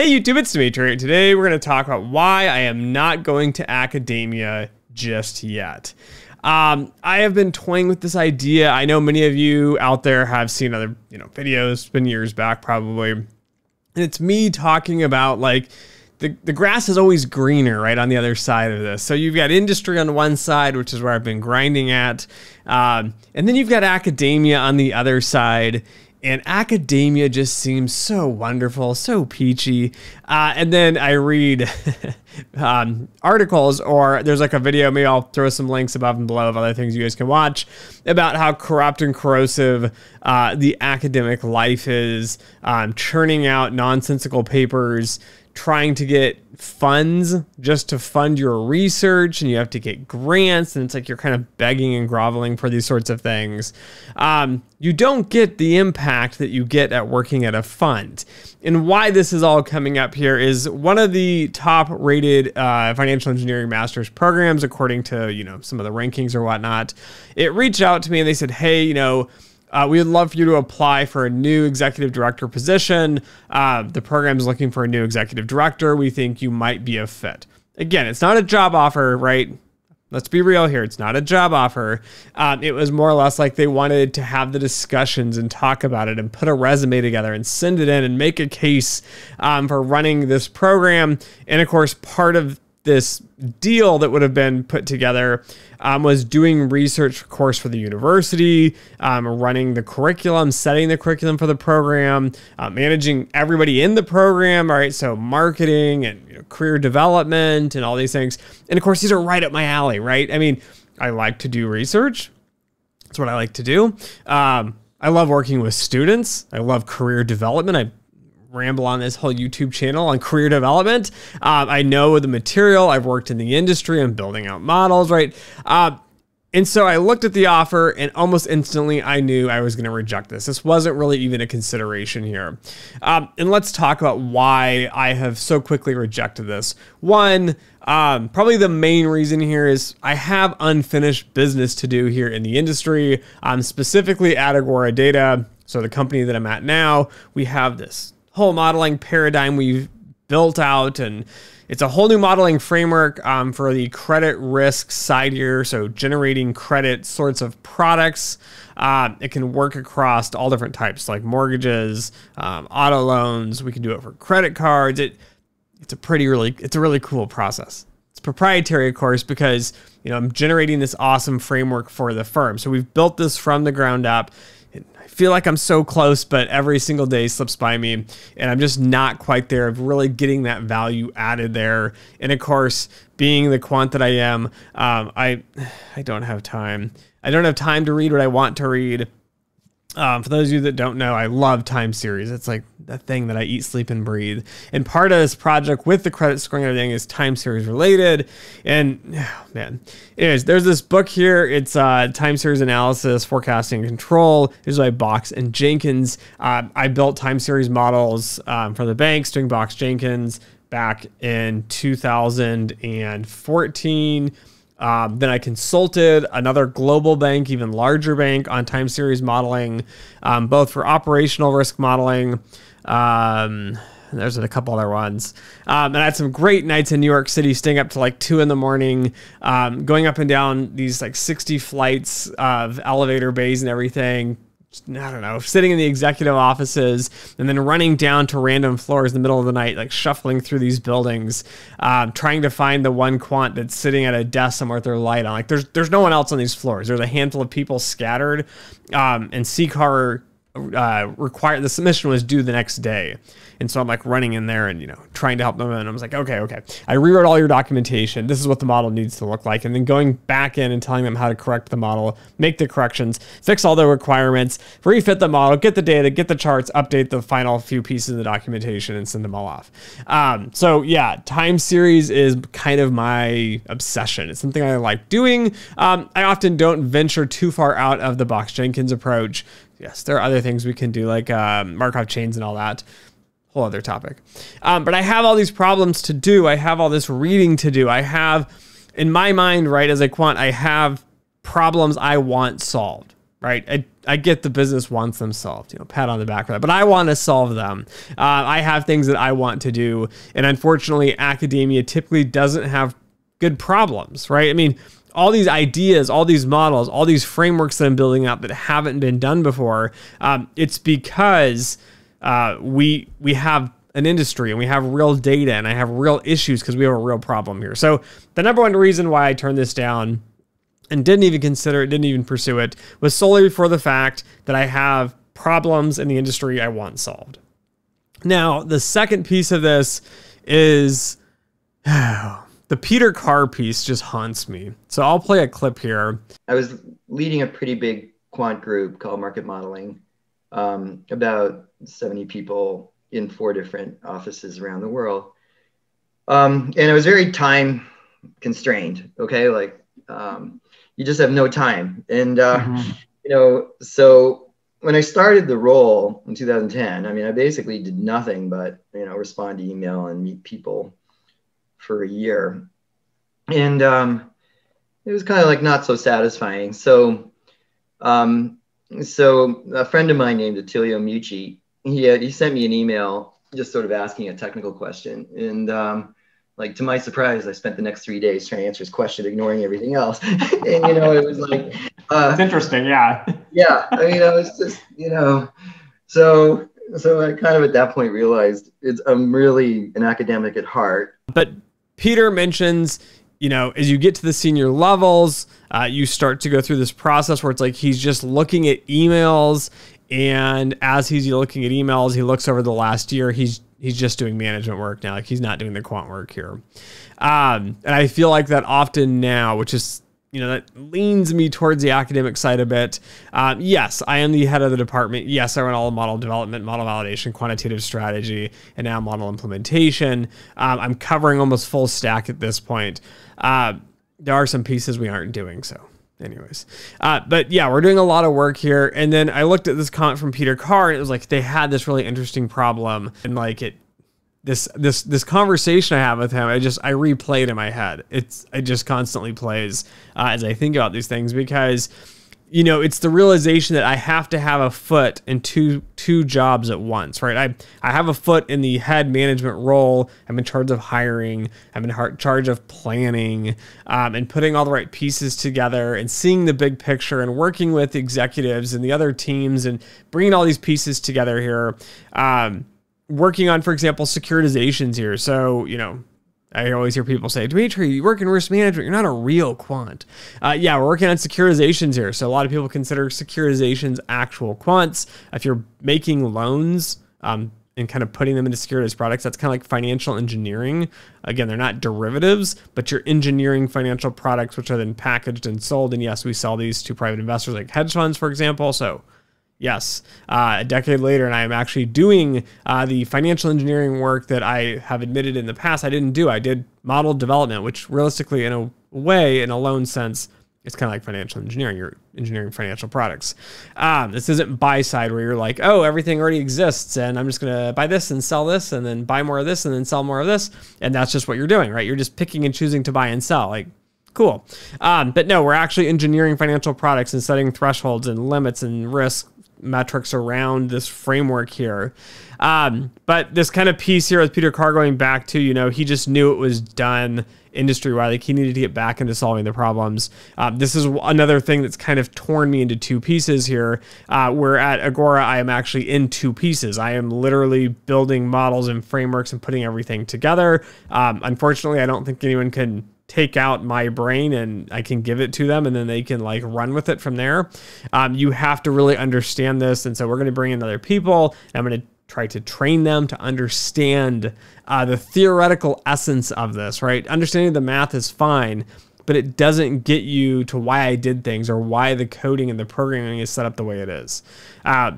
Hey YouTube, it's Dimitri. Today we're going to talk about why I am not going to academia just yet. Um, I have been toying with this idea. I know many of you out there have seen other, you know, videos, it's been years back probably. And it's me talking about like the, the grass is always greener, right, on the other side of this. So you've got industry on one side, which is where I've been grinding at. Um, and then you've got academia on the other side and academia just seems so wonderful, so peachy. Uh, and then I read um, articles, or there's like a video, maybe I'll throw some links above and below of other things you guys can watch about how corrupt and corrosive uh, the academic life is, um, churning out nonsensical papers trying to get funds just to fund your research and you have to get grants and it's like you're kind of begging and groveling for these sorts of things. Um, you don't get the impact that you get at working at a fund. And why this is all coming up here is one of the top rated uh, financial engineering master's programs according to you know some of the rankings or whatnot. It reached out to me and they said hey you know uh, we would love for you to apply for a new executive director position. Uh, the program is looking for a new executive director. We think you might be a fit. Again, it's not a job offer, right? Let's be real here. It's not a job offer. Um, it was more or less like they wanted to have the discussions and talk about it and put a resume together and send it in and make a case um, for running this program. And of course, part of this deal that would have been put together um, was doing research course for the university, um, running the curriculum, setting the curriculum for the program, uh, managing everybody in the program. All right, so marketing and you know, career development and all these things. And of course, these are right up my alley, right? I mean, I like to do research. That's what I like to do. Um, I love working with students. I love career development. I ramble on this whole YouTube channel on career development. Um, I know the material. I've worked in the industry. I'm building out models, right? Uh, and so I looked at the offer and almost instantly I knew I was going to reject this. This wasn't really even a consideration here. Um, and let's talk about why I have so quickly rejected this. One, um, probably the main reason here is I have unfinished business to do here in the industry, um, specifically at Agora Data. So the company that I'm at now, we have this whole modeling paradigm we've built out and it's a whole new modeling framework um, for the credit risk side here. So generating credit sorts of products. Uh, it can work across all different types like mortgages, um, auto loans. We can do it for credit cards. It, it's a pretty really, it's a really cool process. It's proprietary, of course, because you know I'm generating this awesome framework for the firm. So we've built this from the ground up feel like I'm so close, but every single day slips by me and I'm just not quite there of really getting that value added there. And of course, being the quant that I am, um, I, I don't have time. I don't have time to read what I want to read. Um, for those of you that don't know, I love time series. It's like the thing that I eat, sleep, and breathe. And part of this project with the credit scoring and everything is time series related. And oh, man, anyways, there's this book here. It's uh, time series analysis, forecasting, and control. This is by Box and Jenkins. Uh, I built time series models um, for the banks doing Box Jenkins back in 2014. Um, then I consulted another global bank, even larger bank, on time series modeling, um, both for operational risk modeling. Um, there's a couple other ones. Um, and I had some great nights in New York City, staying up to like two in the morning, um, going up and down these like 60 flights of elevator bays and everything, I don't know, sitting in the executive offices and then running down to random floors in the middle of the night, like shuffling through these buildings, um, trying to find the one quant that's sitting at a desk somewhere with their light on. Like there's there's no one else on these floors. There's a handful of people scattered, um, and CCAR uh, required the submission was due the next day. And so I'm like running in there and, you know, trying to help them. And I was like, okay, okay. I rewrote all your documentation. This is what the model needs to look like. And then going back in and telling them how to correct the model, make the corrections, fix all the requirements, refit the model, get the data, get the charts, update the final few pieces of the documentation and send them all off. Um, so yeah, time series is kind of my obsession. It's something I like doing. Um, I often don't venture too far out of the Box Jenkins approach yes, there are other things we can do like um, Markov chains and all that. Whole other topic. Um, but I have all these problems to do. I have all this reading to do. I have, in my mind, right, as a quant, I have problems I want solved, right? I, I get the business wants them solved, you know, pat on the back for that. But I want to solve them. Uh, I have things that I want to do, and unfortunately, academia typically doesn't have good problems, right? I mean, all these ideas, all these models, all these frameworks that I'm building out that haven't been done before. Um, it's because uh, we we have an industry and we have real data and I have real issues because we have a real problem here. So the number one reason why I turned this down and didn't even consider it, didn't even pursue it, was solely for the fact that I have problems in the industry I want solved. Now, the second piece of this is the Peter Carr piece just haunts me. So I'll play a clip here. I was leading a pretty big quant group called Market Modeling, um, about 70 people in four different offices around the world. Um, and it was very time constrained. Okay. Like, um, you just have no time. And, uh, mm-hmm. you know, so when I started the role in 2010, I mean, I basically did nothing but, you know, respond to email and meet people for a year. And um, it was kind of like not so satisfying. So, um, so a friend of mine named Attilio Meucci, he, uh, he sent me an email just sort of asking a technical question. And um, like to my surprise, I spent the next three days trying to answer his question, ignoring everything else. and you know, it was like uh, it's interesting, yeah. yeah, I mean, I was just you know, so so I kind of at that point realized it's I'm really an academic at heart. But Peter mentions you know, as you get to the senior levels, uh, you start to go through this process where it's like he's just looking at emails, and as he's looking at emails, he looks over the last year. He's he's just doing management work now. Like he's not doing the quant work here. Um, and I feel like that often now, which is you know that leans me towards the academic side a bit. Um, yes, I am the head of the department. Yes, I run all model development, model validation, quantitative strategy, and now model implementation. Um, I'm covering almost full stack at this point. Uh, there are some pieces we aren't doing so anyways uh, but yeah we're doing a lot of work here and then i looked at this comment from peter carr and it was like they had this really interesting problem and like it this this this conversation i have with him i just i replayed in my head it's it just constantly plays uh, as i think about these things because you know, it's the realization that I have to have a foot in two two jobs at once, right? I I have a foot in the head management role. I'm in charge of hiring. I'm in charge of planning um, and putting all the right pieces together and seeing the big picture and working with executives and the other teams and bringing all these pieces together here. Um, working on, for example, securitizations here. So you know, I always hear people say, Dimitri, you work in risk management. You're not a real quant. Uh, yeah, we're working on securitizations here. So a lot of people consider securitizations actual quants. If you're making loans um, and kind of putting them into securitized products, that's kind of like financial engineering. Again, they're not derivatives, but you're engineering financial products, which are then packaged and sold. And yes, we sell these to private investors like hedge funds, for example. So Yes, uh, a decade later, and I am actually doing uh, the financial engineering work that I have admitted in the past I didn't do. I did model development, which realistically, in a way, in a loan sense, it's kind of like financial engineering. You're engineering financial products. Um, this isn't buy side where you're like, oh, everything already exists, and I'm just gonna buy this and sell this, and then buy more of this, and then sell more of this, and that's just what you're doing, right? You're just picking and choosing to buy and sell. Like cool. Um, but no, we're actually engineering financial products and setting thresholds and limits and risk metrics around this framework here. Um, but this kind of piece here with Peter Carr going back to, you know, he just knew it was done industry wide. Like he needed to get back into solving the problems. Um, this is another thing that's kind of torn me into two pieces here. Uh, where at Agora, I am actually in two pieces. I am literally building models and frameworks and putting everything together. Um, unfortunately, I don't think anyone can take out my brain and I can give it to them and then they can like run with it from there. Um, you have to really understand this. And so we're going to bring in other people. I'm going to try to train them to understand uh, the theoretical essence of this, right? Understanding the math is fine, but it doesn't get you to why I did things or why the coding and the programming is set up the way it is. Uh,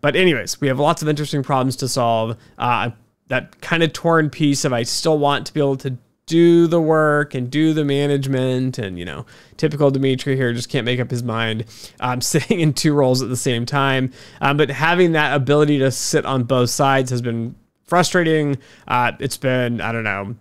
but, anyways, we have lots of interesting problems to solve. Uh, that kind of torn piece of I still want to be able to do the work and do the management. And you know typical dimitri here just can't make up his mind um, sitting in two roles at the same time. Um, but having that ability to sit on both sides has been frustrating. Uh, it's been i don't know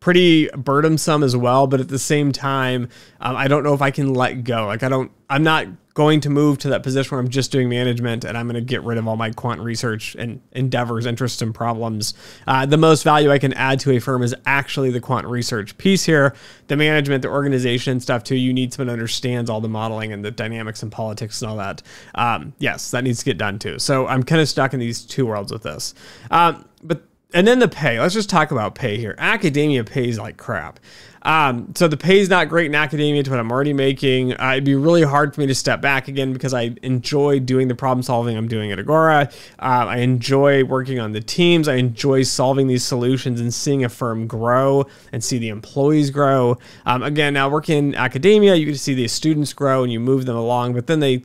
pretty burdensome as well. But at the same time, um, I don't know if I can let go. Like I don't, I'm not going to move to that position where I'm just doing management and I'm going to get rid of all my quant research and endeavors, interests, and problems. Uh, the most value I can add to a firm is actually the quant research piece here. The management, the organization stuff too. You need someone who understands all the modeling and the dynamics and politics and all that. Um, yes, that needs to get done too. So I'm kind of stuck in these two worlds with this. Um, but and then the pay. Let's just talk about pay here. Academia pays like crap. Um, so the pay is not great in academia to what I'm already making. Uh, it'd be really hard for me to step back again because I enjoy doing the problem solving I'm doing at Agora. Uh, I enjoy working on the teams. I enjoy solving these solutions and seeing a firm grow and see the employees grow. Um, again, now working in academia, you can see the students grow and you move them along, but then they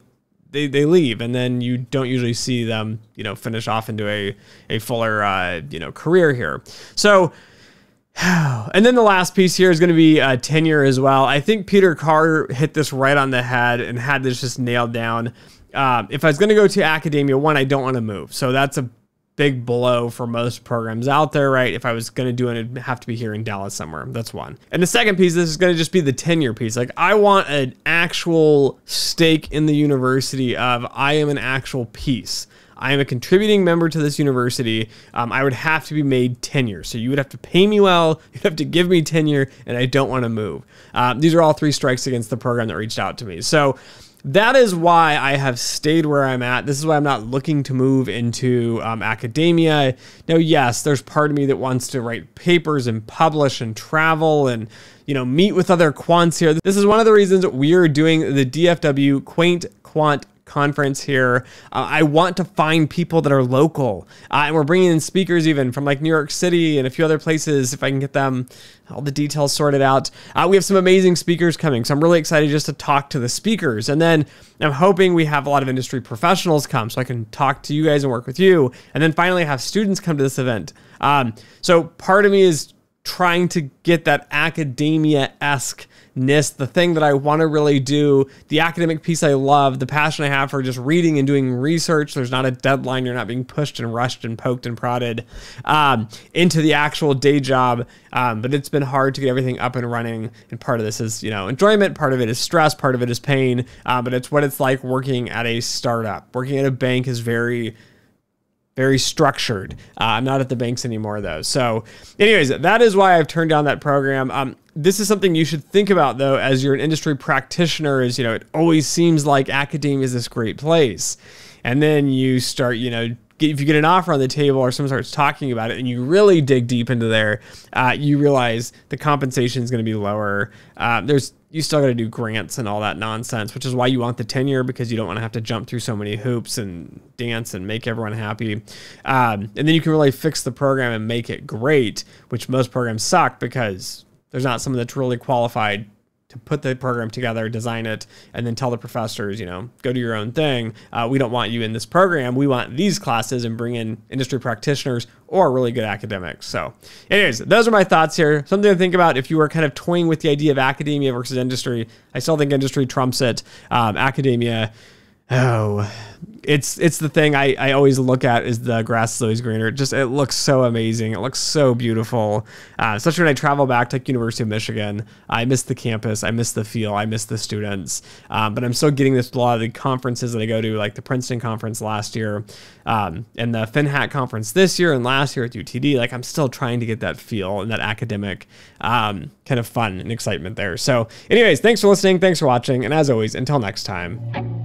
they, they leave and then you don't usually see them you know finish off into a a fuller uh, you know career here so and then the last piece here is going to be uh, tenure as well. I think Peter Carr hit this right on the head and had this just nailed down. Uh, if I was going to go to academia, one, I don't want to move. So that's a big blow for most programs out there, right? If I was going to do it, it'd have to be here in Dallas somewhere. That's one. And the second piece, this is going to just be the tenure piece. Like, I want an actual stake in the university of I am an actual piece. I am a contributing member to this university. Um, I would have to be made tenure. So you would have to pay me well, you'd have to give me tenure, and I don't want to move. Um, these are all three strikes against the program that reached out to me. So that is why I have stayed where I'm at. This is why I'm not looking to move into um, academia. Now, yes, there's part of me that wants to write papers and publish and travel and you know meet with other quants here. This is one of the reasons we are doing the DFW Quaint Quant conference here. Uh, I want to find people that are local. Uh, and we're bringing in speakers even from like New York City and a few other places if I can get them all the details sorted out. Uh, we have some amazing speakers coming. So I'm really excited just to talk to the speakers. And then I'm hoping we have a lot of industry professionals come so I can talk to you guys and work with you. And then finally have students come to this event. Um, so part of me is trying to get that academia esque NIST, the thing that I want to really do, the academic piece I love, the passion I have for just reading and doing research. There's not a deadline. You're not being pushed and rushed and poked and prodded um, into the actual day job. Um, but it's been hard to get everything up and running. And part of this is, you know, enjoyment. Part of it is stress. Part of it is pain. Uh, but it's what it's like working at a startup. Working at a bank is very very structured. Uh, I'm not at the banks anymore though. So, anyways, that is why I've turned down that program. Um, this is something you should think about though, as you're an industry practitioner. Is you know, it always seems like academia is this great place, and then you start, you know. If you get an offer on the table or someone starts talking about it and you really dig deep into there, uh, you realize the compensation is going to be lower. Uh, there's you still got to do grants and all that nonsense, which is why you want the tenure because you don't want to have to jump through so many hoops and dance and make everyone happy. Um, and then you can really fix the program and make it great, which most programs suck because there's not someone that's really qualified to put the program together, design it, and then tell the professors, you know, go do your own thing. Uh, we don't want you in this program. We want these classes and bring in industry practitioners or really good academics. So, anyways, those are my thoughts here. Something to think about if you were kind of toying with the idea of academia versus industry. I still think industry trumps it. Um, academia, oh, it's it's the thing I, I always look at is the grass is always greener. It just it looks so amazing. It looks so beautiful. Uh, especially when I travel back to like University of Michigan. I miss the campus. I miss the feel. I miss the students. Um, but I'm still getting this a lot of the conferences that I go to, like the Princeton conference last year, um, and the FinHack conference this year, and last year at UTD. Like I'm still trying to get that feel and that academic um, kind of fun and excitement there. So, anyways, thanks for listening. Thanks for watching, and as always, until next time.